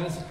guys.